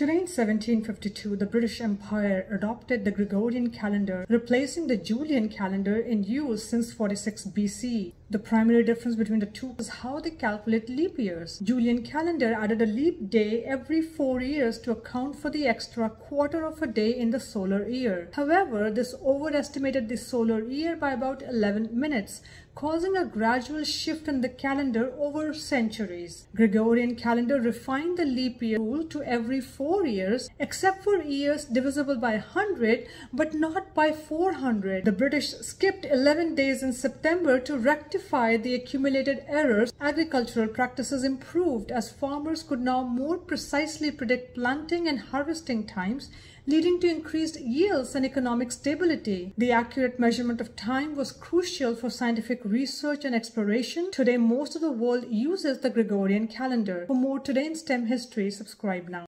Today in 1752, the British Empire adopted the Gregorian calendar, replacing the Julian calendar in use since 46 BC. The primary difference between the two is how they calculate leap years. Julian calendar added a leap day every four years to account for the extra quarter of a day in the solar year. However, this overestimated the solar year by about 11 minutes, causing a gradual shift in the calendar over centuries. Gregorian calendar refined the leap year rule to every four years, except for years divisible by 100 but not by 400. The British skipped 11 days in September to rectify the accumulated errors, agricultural practices improved as farmers could now more precisely predict planting and harvesting times, leading to increased yields and economic stability. The accurate measurement of time was crucial for scientific research and exploration. Today, most of the world uses the Gregorian calendar. For more Today in STEM history, subscribe now.